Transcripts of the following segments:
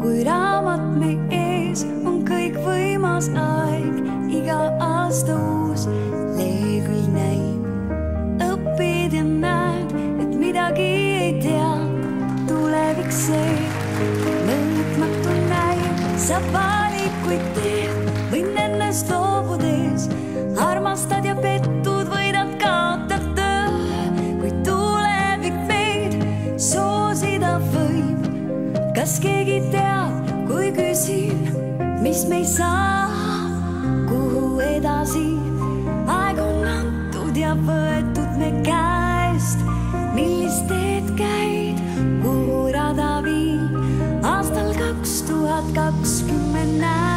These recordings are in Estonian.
kui raamat me ees on kõikvõimas aeg, iga aasta uus lehekülg näib. õpid ja näed, et midagi ei tea, tulevik see mõõtmatu näib, sa valikuid teed, võid nendest loobudes, armastad ja pettud, võidad, kaotad töö, kuid tulevik meid soosida võib. kas keegi teab, kui mis meist saab, kuhu edasi? aeg on antud ja võetud me käest, millist teed käid, kuhu rada viib, aastal kaks tuhat kakskümmend näeb.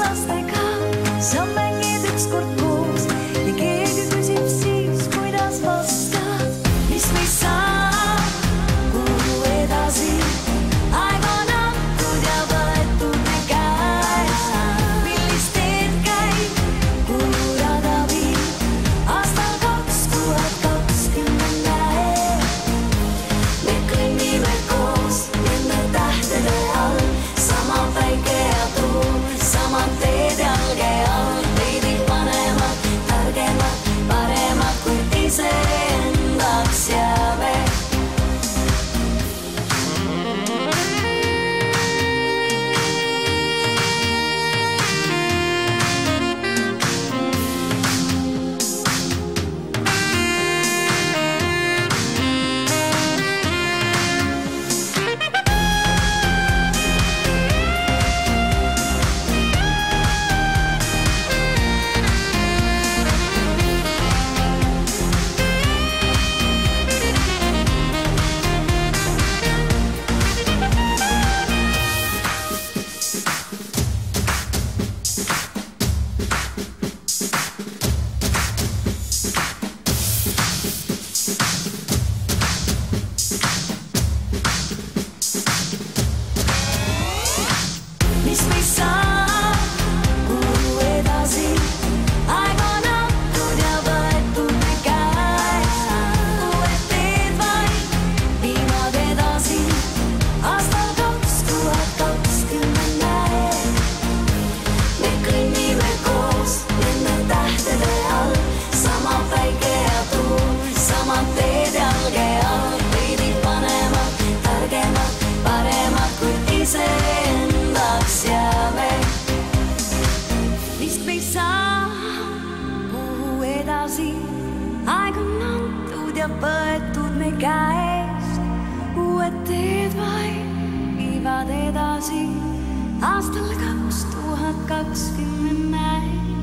Kui lapselastega sa mängid ükskord mis meist saab, on antud ja võetud me käest, uued teed vaid viivad edasi, aastal kaks tuhat kakskümmend näeb.